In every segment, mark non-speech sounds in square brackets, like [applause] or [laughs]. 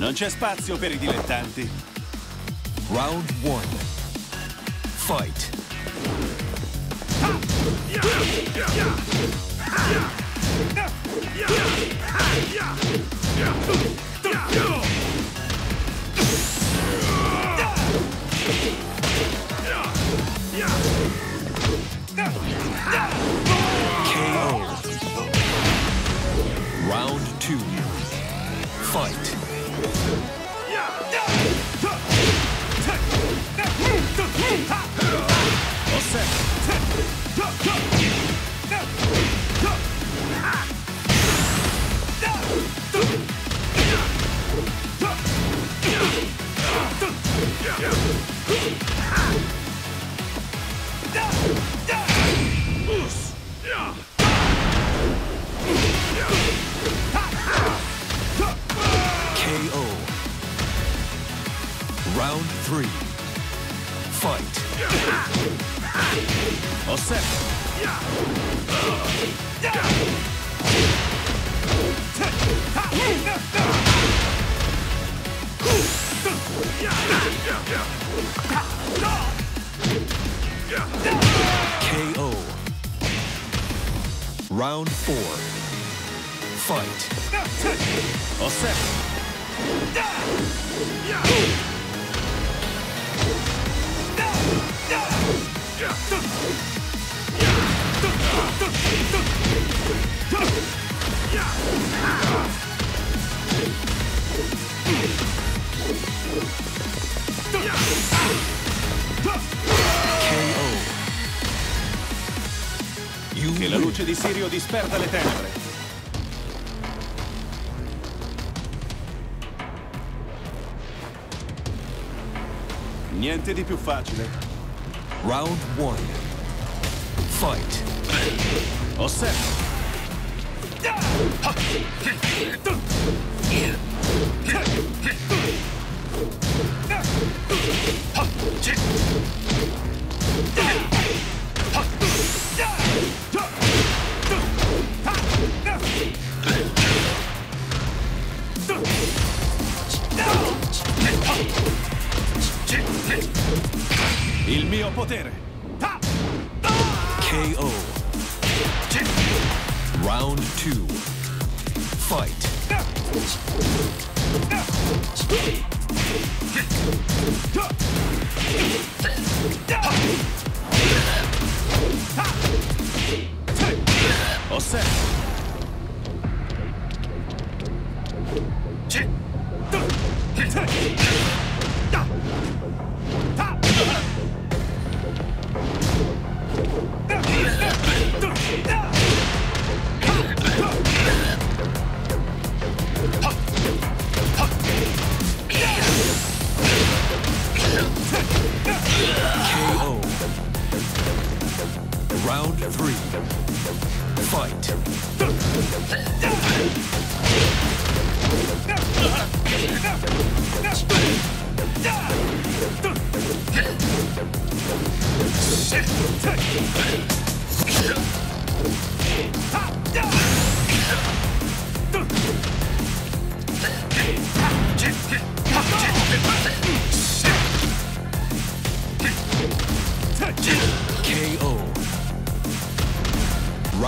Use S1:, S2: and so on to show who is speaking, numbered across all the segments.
S1: Non c'è spazio per i dilettanti.
S2: Round one. Fight. KO. Round three. Fight.
S1: Osserva.
S2: KO. Round four. Fight.
S1: Osserva.
S2: KO.
S1: Che la luce di Sirio disperda le tenebre. Niente di più facile.
S2: Round one. Fight.
S1: Osserva. Il mio potere.
S2: KO. Round two. Fight. Fight.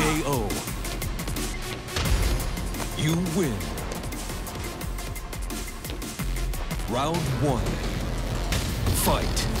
S2: KO. You win. Round one. Fight.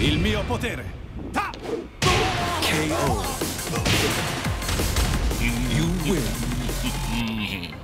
S1: Il mio potere.
S2: KO. You win. [laughs]